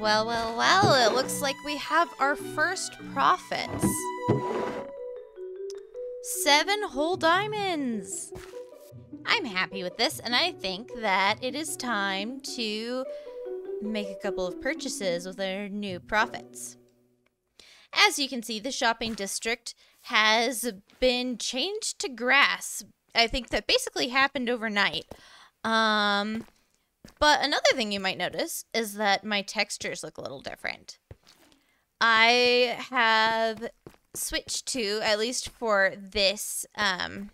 Well, well, well, it looks like we have our first profits. Seven whole diamonds. I'm happy with this, and I think that it is time to make a couple of purchases with our new profits. As you can see, the shopping district has been changed to grass. I think that basically happened overnight. Um, but another thing you might notice is that my textures look a little different. I have switched to, at least for this, um,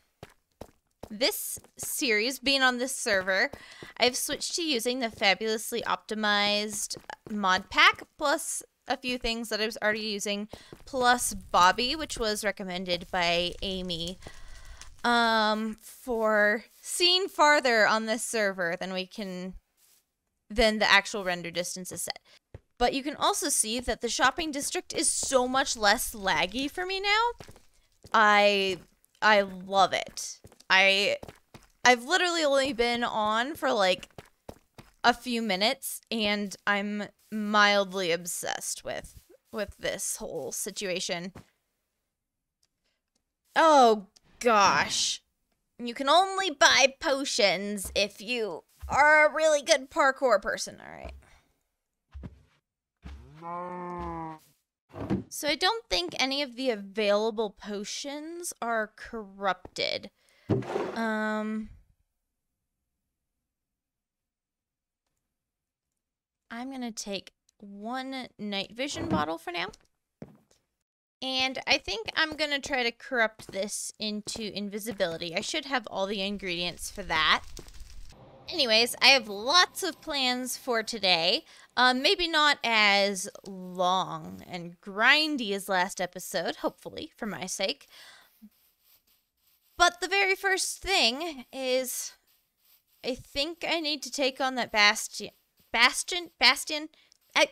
this series being on this server, I've switched to using the fabulously optimized mod pack plus a few things that I was already using, plus Bobby, which was recommended by Amy um, for seeing farther on this server than we can, than the actual render distance is set. But you can also see that the shopping district is so much less laggy for me now. I I love it. I I've literally only been on for like a few minutes and I'm mildly obsessed with with this whole situation. Oh gosh. You can only buy potions if you are a really good parkour person, all right? So I don't think any of the available potions are corrupted. Um I'm going to take one night vision bottle for now. And I think I'm going to try to corrupt this into invisibility. I should have all the ingredients for that. Anyways, I have lots of plans for today. Um, maybe not as long and grindy as last episode, hopefully, for my sake. But the very first thing is I think I need to take on that Bastion. Bastion? Bastion? I,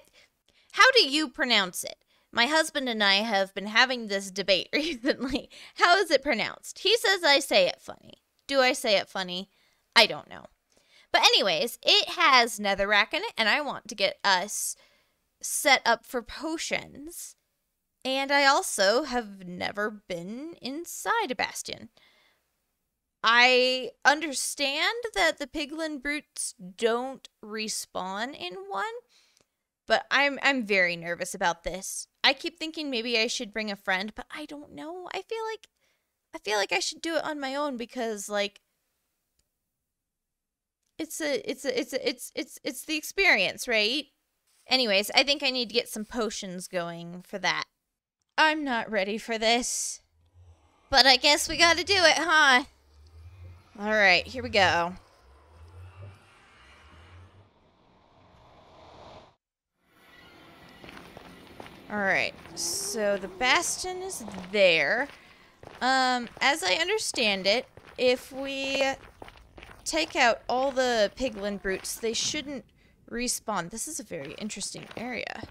how do you pronounce it? My husband and I have been having this debate recently. How is it pronounced? He says I say it funny. Do I say it funny? I don't know. But anyways, it has netherrack in it, and I want to get us set up for potions. And I also have never been inside a bastion. I understand that the piglin brutes don't respawn in one, but I'm I'm very nervous about this. I keep thinking maybe I should bring a friend, but I don't know. I feel like I feel like I should do it on my own because like it's a it's a it's a, it's it's it's the experience, right? Anyways, I think I need to get some potions going for that. I'm not ready for this. But I guess we got to do it, huh? All right, here we go. Alright, so the bastion is there. Um, as I understand it, if we take out all the piglin brutes, they shouldn't respawn. This is a very interesting area.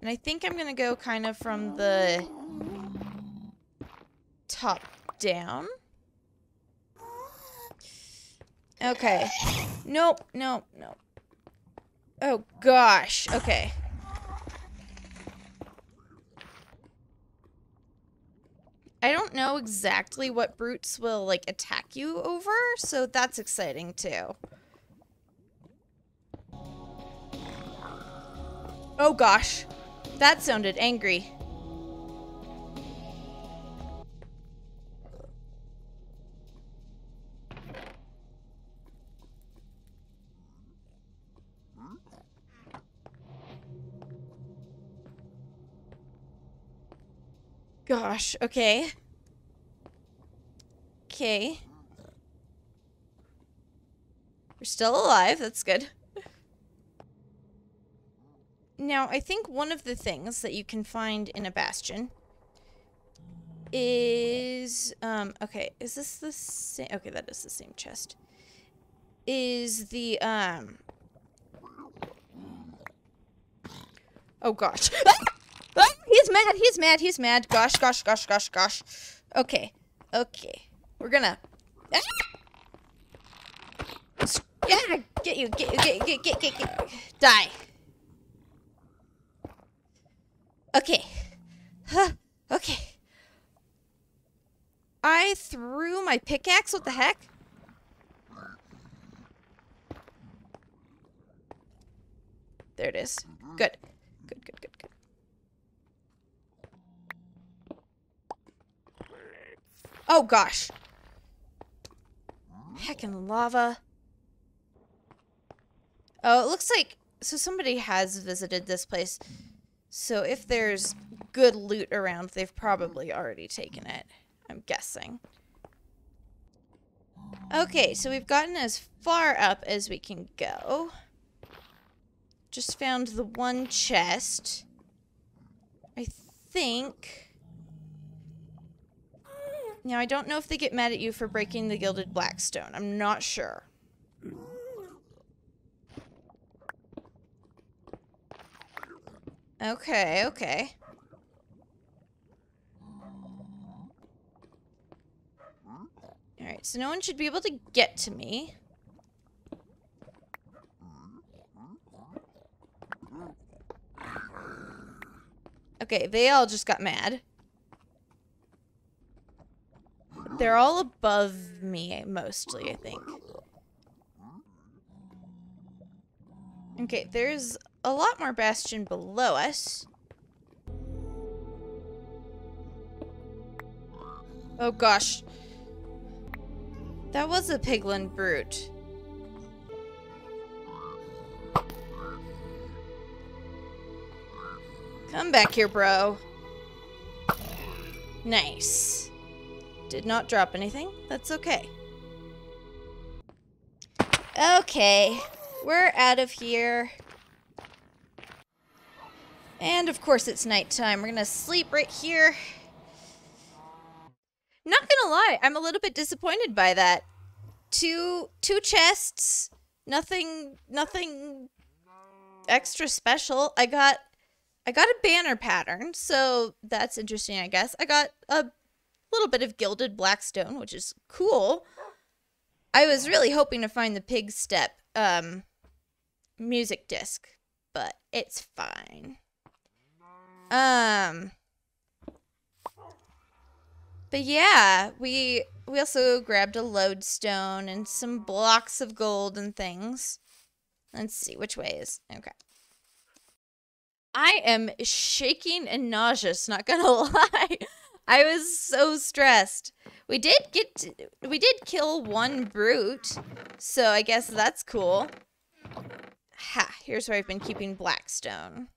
And I think I'm going to go kind of from the top down. Okay. Nope, nope, nope. Oh gosh. Okay. Don't know exactly what brutes will like attack you over, so that's exciting too. Oh gosh. That sounded angry. Gosh, okay. Okay. We're still alive, that's good. Now, I think one of the things that you can find in a bastion is, um, okay, is this the same? Okay, that is the same chest. Is the, um, oh gosh. he's mad. He's mad. He's mad. Gosh, gosh, gosh, gosh, gosh. Okay. Okay. We're gonna... Ah! Yeah, get you, get you, get, get, get, get, get. Die. Okay. Huh. Okay. I threw my pickaxe. What the heck? There it is. Good. Good, good, good, good. Oh gosh. Heckin' lava. Oh, it looks like so somebody has visited this place. So if there's good loot around, they've probably already taken it. I'm guessing. Okay, so we've gotten as far up as we can go. Just found the one chest. I think... Now, I don't know if they get mad at you for breaking the Gilded Blackstone. I'm not sure. Okay, okay. Alright, so no one should be able to get to me. Okay, they all just got mad. They're all above me, mostly, I think. Okay, there's a lot more bastion below us. Oh gosh. That was a piglin brute. Come back here, bro. Nice. Did not drop anything. That's okay. Okay. We're out of here. And of course it's nighttime. We're gonna sleep right here. Not gonna lie, I'm a little bit disappointed by that. Two two chests, nothing nothing extra special. I got I got a banner pattern, so that's interesting, I guess. I got a little bit of gilded blackstone, which is cool. I was really hoping to find the Pigstep um music disc, but it's fine. Um But yeah, we we also grabbed a lodestone and some blocks of gold and things. Let's see which way is okay. I am shaking and nauseous, not gonna lie. I was so stressed. We did get to, we did kill one brute, so I guess that's cool. Ha, here's where I've been keeping Blackstone.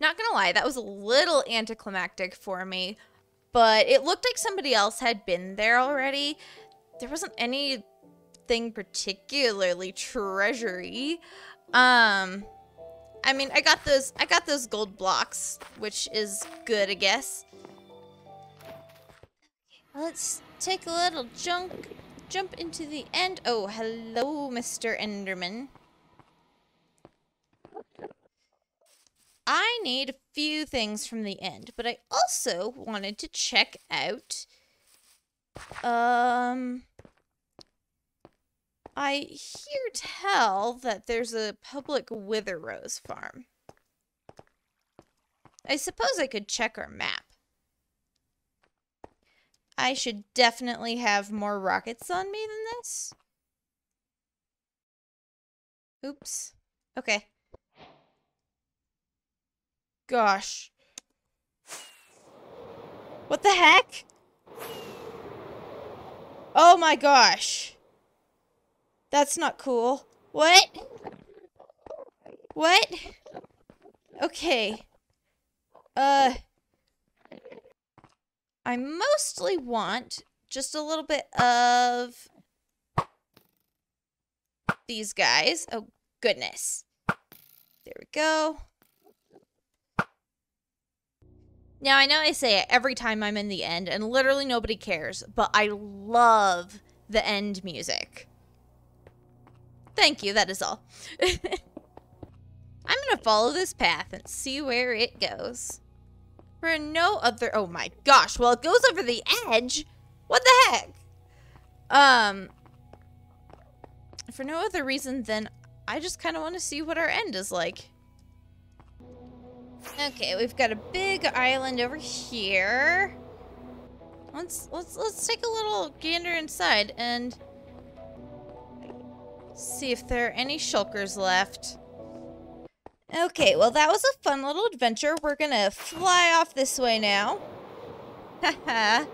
Not gonna lie, that was a little anticlimactic for me, but it looked like somebody else had been there already. There wasn't anything particularly treasury. Um, I mean, I got those, I got those gold blocks, which is good, I guess. Let's take a little junk, jump into the end. Oh, hello, Mr. Enderman. I need a few things from the end, but I also wanted to check out, um, I hear tell that there's a public wither rose farm. I suppose I could check our map. I should definitely have more rockets on me than this. Oops. Okay. Gosh. What the heck? Oh my gosh. That's not cool. What? What? Okay. Uh... I mostly want just a little bit of these guys. Oh, goodness. There we go. Now, I know I say it every time I'm in the end, and literally nobody cares, but I love the end music. Thank you, that is all. I'm gonna follow this path and see where it goes. For no other- oh my gosh, well it goes over the edge? What the heck? Um, for no other reason than I just kind of want to see what our end is like. Okay, we've got a big island over here. Let's let's let's take a little gander inside and see if there are any shulkers left. Okay, well that was a fun little adventure. We're gonna fly off this way now. Haha.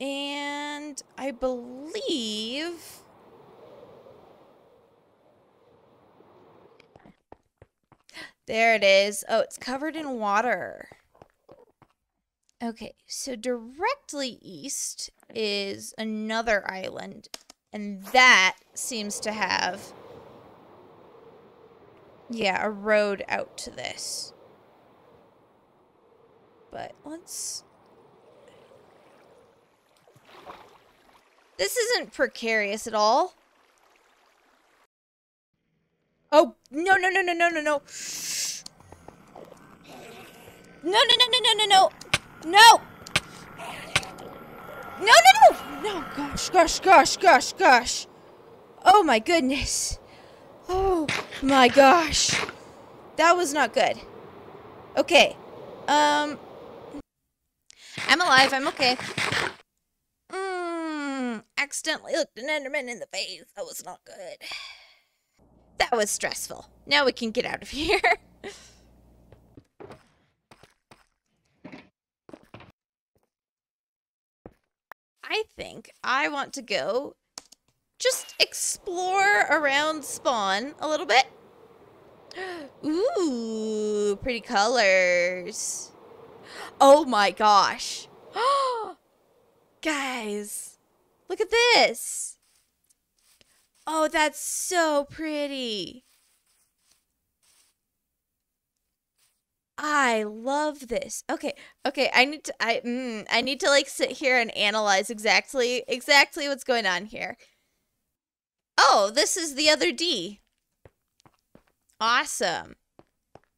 and I believe There it is. Oh, it's covered in water. Okay, so directly east is another island, and that seems to have, yeah, a road out to this. But let's... This isn't precarious at all. Oh, no, no, no, no, no, no, no. No, no, no, no, no, no, no. No. No, no, no. No, gosh, gosh, gosh, gosh, gosh. Oh, my goodness. Oh, my gosh. That was not good. Okay. Um. I'm alive. I'm okay. Mmm. Accidentally looked an Enderman in the face. That was not good. That was stressful. Now we can get out of here. I think I want to go just explore around spawn a little bit. Ooh, pretty colors. Oh my gosh. Guys, look at this. Oh, that's so pretty. I love this. Okay, okay. I need to. I mm, I need to like sit here and analyze exactly exactly what's going on here. Oh, this is the other D. Awesome.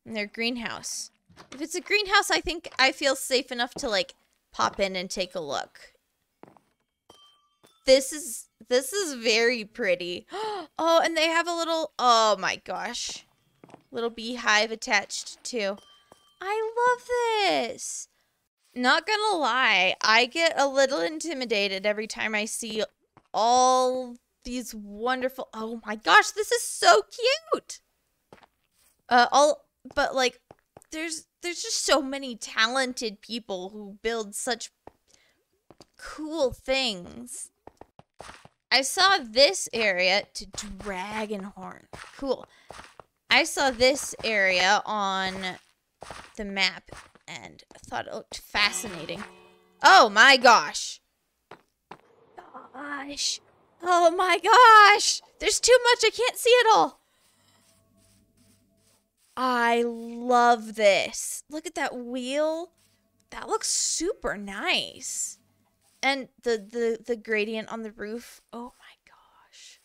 And their greenhouse. If it's a greenhouse, I think I feel safe enough to like pop in and take a look. This is this is very pretty. Oh, and they have a little oh my gosh. Little beehive attached too. I love this. Not gonna lie, I get a little intimidated every time I see all these wonderful. Oh my gosh, this is so cute. Uh, all but like, there's there's just so many talented people who build such cool things. I saw this area to Dragonhorn. Cool. I saw this area on the map and thought it looked fascinating. Oh my gosh. Gosh. Oh my gosh. There's too much. I can't see it all. I love this. Look at that wheel. That looks super nice. And the the the gradient on the roof. Oh my gosh.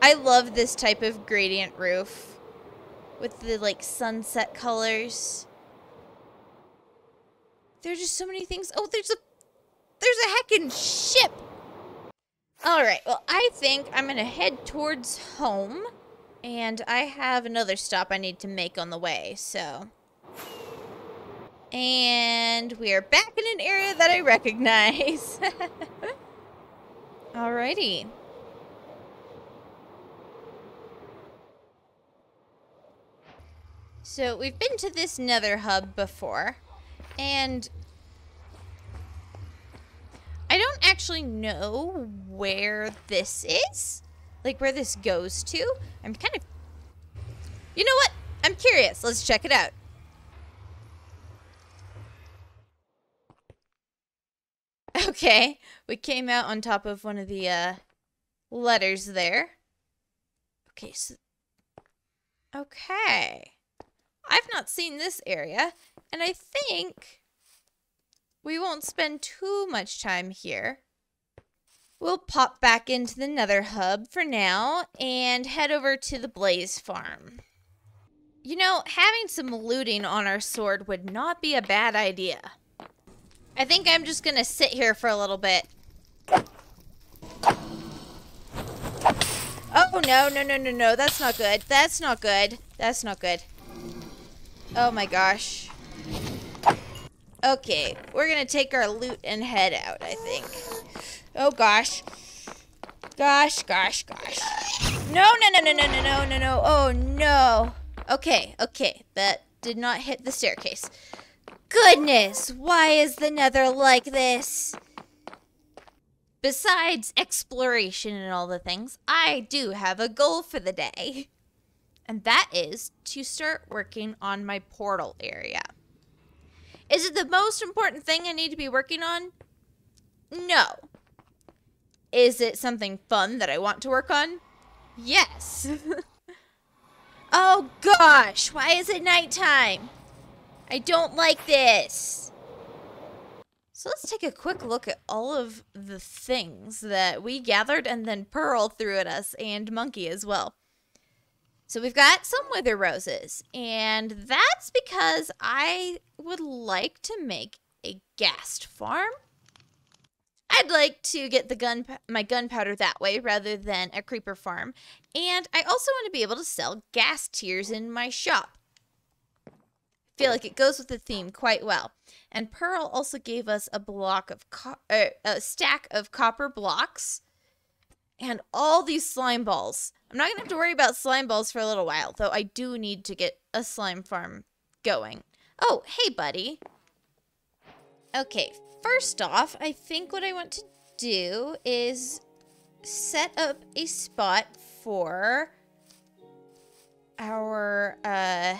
I love this type of gradient roof with the like sunset colors. There's just so many things. Oh, there's a there's a heckin' ship. All right. Well, I think I'm going to head towards home and I have another stop I need to make on the way. So and we are back in an area that I recognize. Alrighty. So we've been to this nether hub before, and I don't actually know where this is, like where this goes to. I'm kind of, you know what? I'm curious. Let's check it out. Okay, we came out on top of one of the uh, letters there. Okay, so okay. I've not seen this area, and I think we won't spend too much time here. We'll pop back into the nether hub for now and head over to the blaze farm. You know, having some looting on our sword would not be a bad idea. I think I'm just gonna sit here for a little bit. Oh, no, no, no, no, no. That's not good. That's not good. That's not good. Oh my gosh. Okay, we're gonna take our loot and head out, I think. Oh gosh. Gosh, gosh, gosh. No, no, no, no, no, no, no, no, no. Oh no. Okay, okay. That did not hit the staircase. Goodness, why is the nether like this? Besides exploration and all the things, I do have a goal for the day. And that is to start working on my portal area. Is it the most important thing I need to be working on? No. Is it something fun that I want to work on? Yes. oh gosh, why is it nighttime? I don't like this. So let's take a quick look at all of the things that we gathered and then Pearl threw at us and Monkey as well. So we've got some wither roses, and that's because I would like to make a ghast farm. I'd like to get the gun my gunpowder that way rather than a creeper farm. And I also want to be able to sell ghast tears in my shop. Feel like it goes with the theme quite well. And Pearl also gave us a block of uh, a stack of copper blocks and all these slime balls. I'm not to have to worry about slime balls for a little while, though I do need to get a slime farm going. Oh, hey, buddy. Okay, first off, I think what I want to do is set up a spot for our uh,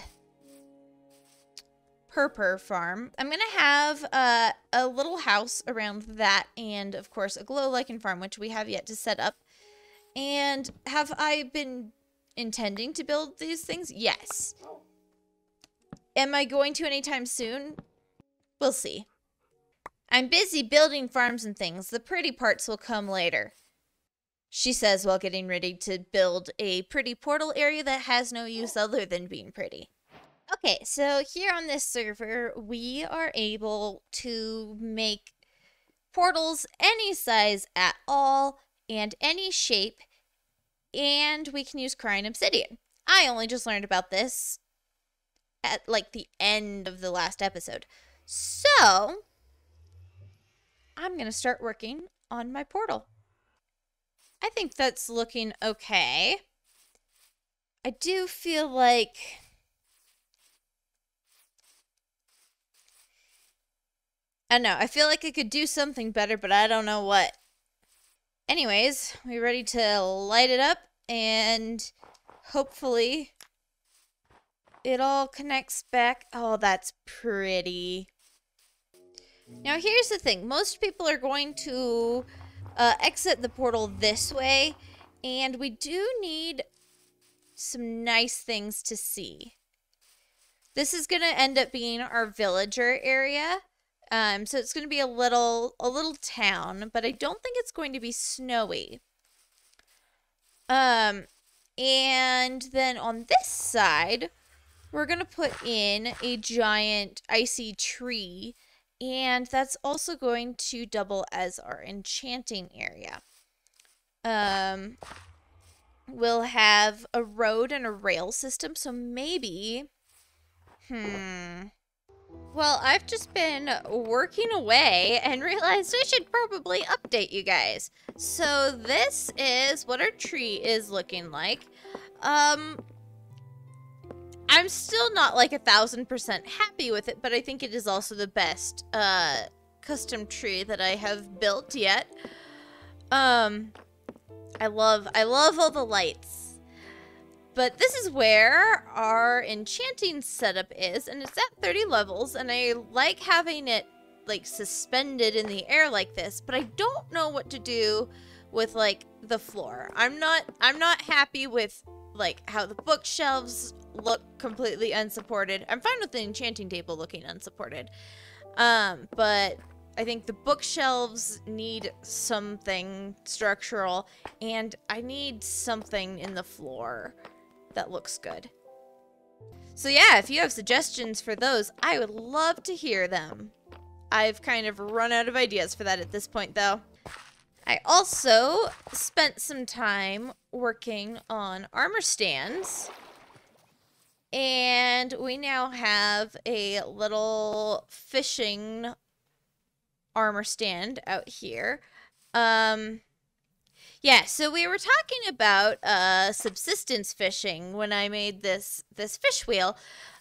Purpur farm. I'm going to have uh, a little house around that and, of course, a glow lichen farm, which we have yet to set up. And have I been intending to build these things? Yes. Am I going to anytime soon? We'll see. I'm busy building farms and things. The pretty parts will come later. She says while getting ready to build a pretty portal area that has no use other than being pretty. Okay, so here on this server, we are able to make portals any size at all and any shape, and we can use crying obsidian. I only just learned about this at like the end of the last episode. So, I'm going to start working on my portal. I think that's looking okay. I do feel like I don't know. I feel like I could do something better, but I don't know what. Anyways, we're ready to light it up and hopefully it all connects back. Oh, that's pretty. Now, here's the thing. Most people are going to uh, exit the portal this way, and we do need some nice things to see. This is going to end up being our villager area. Um, so it's going to be a little a little town, but I don't think it's going to be snowy. Um, and then on this side, we're going to put in a giant icy tree, and that's also going to double as our enchanting area. Um, we'll have a road and a rail system, so maybe, hmm, well, I've just been working away and realized I should probably update you guys. So this is what our tree is looking like. Um, I'm still not like a thousand percent happy with it, but I think it is also the best uh, custom tree that I have built yet. Um, I love, I love all the lights. But this is where our enchanting setup is, and it's at 30 levels, and I like having it like suspended in the air like this, but I don't know what to do with like the floor. I'm not I'm not happy with like how the bookshelves look completely unsupported. I'm fine with the enchanting table looking unsupported. Um, but I think the bookshelves need something structural and I need something in the floor that looks good. So yeah, if you have suggestions for those, I would love to hear them. I've kind of run out of ideas for that at this point, though. I also spent some time working on armor stands. And we now have a little fishing armor stand out here. Um, yeah, so we were talking about uh, subsistence fishing when I made this this fish wheel.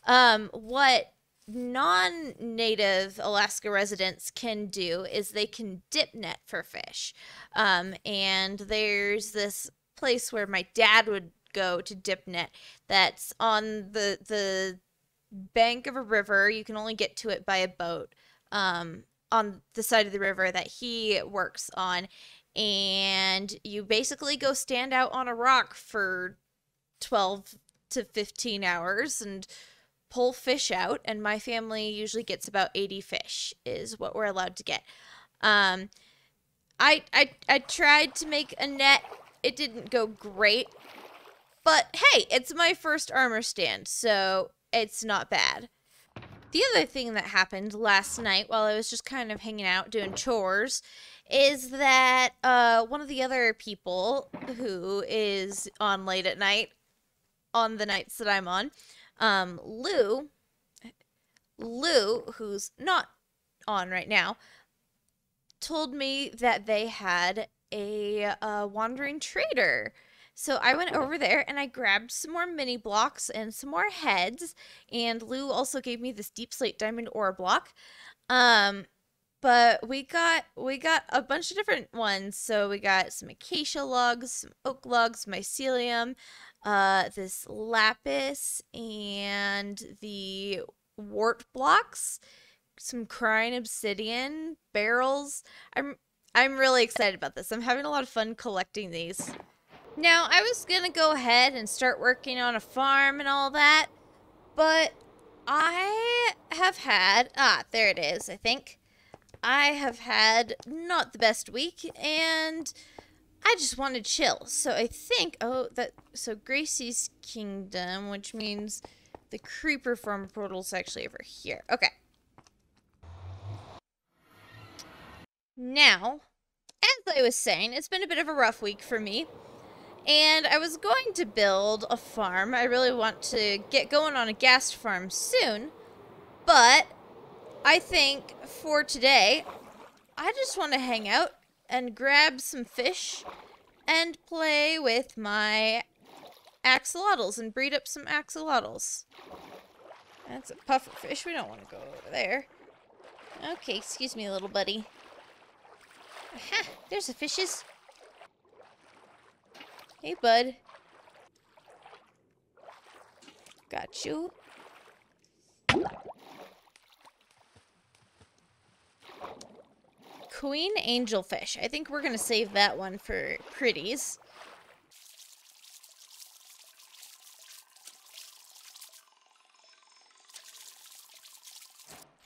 Um, what non-native Alaska residents can do is they can dip net for fish. Um, and there's this place where my dad would go to dip net that's on the the bank of a river. You can only get to it by a boat. Um, on the side of the river that he works on and you basically go stand out on a rock for 12 to 15 hours and pull fish out and my family usually gets about 80 fish is what we're allowed to get. Um i i, I tried to make a net. It didn't go great but hey it's my first armor stand so it's not bad the other thing that happened last night while i was just kind of hanging out doing chores is that uh, one of the other people who is on late at night, on the nights that I'm on, um, Lou, Lou, who's not on right now, told me that they had a, a wandering trader. So I went over there and I grabbed some more mini blocks and some more heads. And Lou also gave me this deepslate diamond ore block. Um, but we got we got a bunch of different ones. So we got some acacia logs, some oak logs, mycelium, uh, this lapis, and the wart blocks, some crying obsidian barrels. I'm I'm really excited about this. I'm having a lot of fun collecting these. Now, I was going to go ahead and start working on a farm and all that, but I have had, ah, there it is, I think. I have had not the best week and I just want to chill. So I think, oh, that, so Gracie's Kingdom, which means the creeper farm portal's actually over here. Okay. Now, as I was saying, it's been a bit of a rough week for me. And I was going to build a farm. I really want to get going on a ghast farm soon. But I think for today, I just want to hang out and grab some fish and play with my axolotls and breed up some axolotls. That's a puffer fish. We don't want to go over there. Okay, excuse me, little buddy. Aha, there's the fishes. Hey, bud. Got you. Queen Angelfish. I think we're going to save that one for pretties.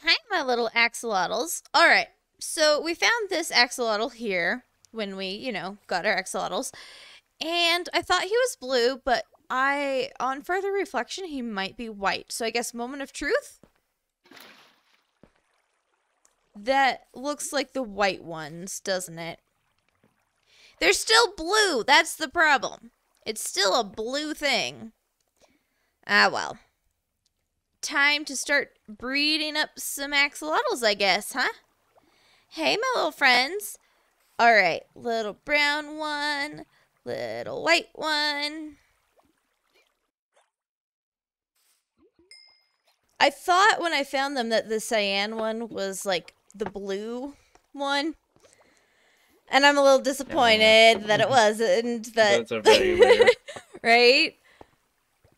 Hi, my little axolotls. All right, so we found this axolotl here when we, you know, got our axolotls. And I thought he was blue, but I, on further reflection, he might be white. So I guess moment of truth? That looks like the white ones, doesn't it? They're still blue. That's the problem. It's still a blue thing. Ah, well. Time to start breeding up some axolotls, I guess, huh? Hey, my little friends. All right, little brown one, little white one. I thought when I found them that the cyan one was like the blue one. And I'm a little disappointed yeah. that it wasn't. That That's a very weird. right?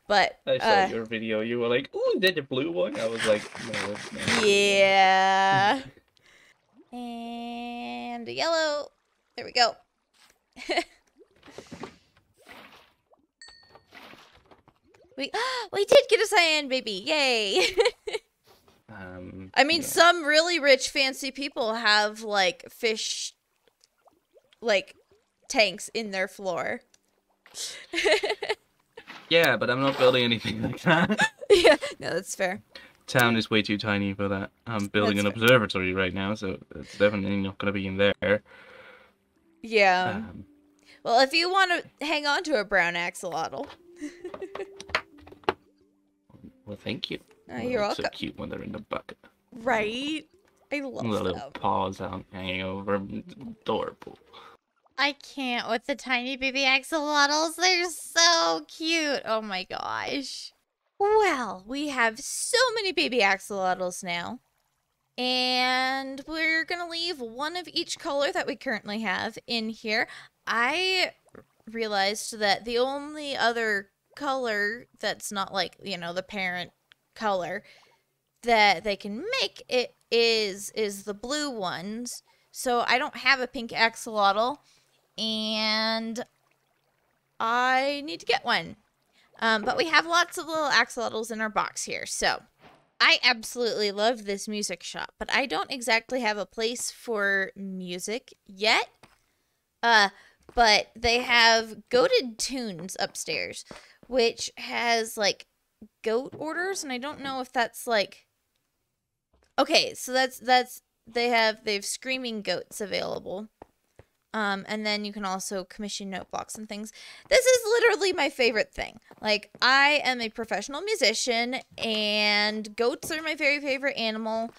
But I saw uh, your video. You were like, "Ooh, did the blue one?" I was like, "No, it's not." Yeah. and a yellow. There we go. We we did get a cyan baby! Yay! Um, I mean, yeah. some really rich, fancy people have like fish, like tanks in their floor. yeah, but I'm not building anything like that. yeah, no, that's fair. town is way too tiny for that. I'm building That's an observatory right now, so it's definitely not going to be in there. Yeah. Um, well, if you want to hang on to a brown axolotl, well, thank you. uh, you're look welcome. So cute when they're in the bucket. Right? I love The little them. paws out hanging over. Adorable. I can't with the tiny baby axolotls. They're so cute. Oh my gosh. Well, we have so many baby axolotls now. And we're going to leave one of each color that we currently have in here. I realized that the only other color that's not like, you know, the parent color that they can make it is is the blue ones. So I don't have a pink axolotl and I need to get one. Um, but we have lots of little axolotls in our box here, so I absolutely love this music shop, but I don't exactly have a place for music yet. Uh, but they have goated tunes upstairs, which has like goat orders, and I don't know if that's like okay. So that's that's they have they've screaming goats available. Um, and then you can also commission note blocks and things. This is literally my favorite thing. Like, I am a professional musician, and goats are my very favorite animal.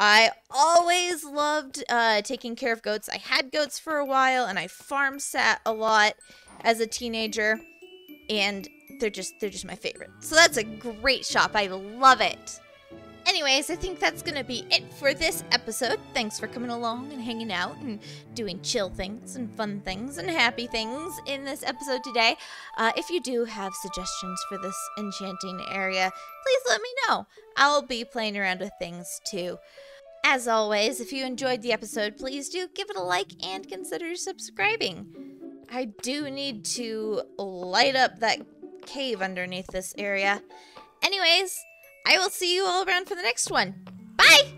I always loved uh, taking care of goats. I had goats for a while, and I farm sat a lot as a teenager, and they're just they're just my favorite. So that's a great shop. I love it. Anyways, I think that's going to be it for this episode. Thanks for coming along and hanging out and doing chill things and fun things and happy things in this episode today. Uh, if you do have suggestions for this enchanting area, please let me know. I'll be playing around with things too. As always, if you enjoyed the episode, please do give it a like and consider subscribing. I do need to light up that cave underneath this area. Anyways, I will see you all around for the next one. Bye!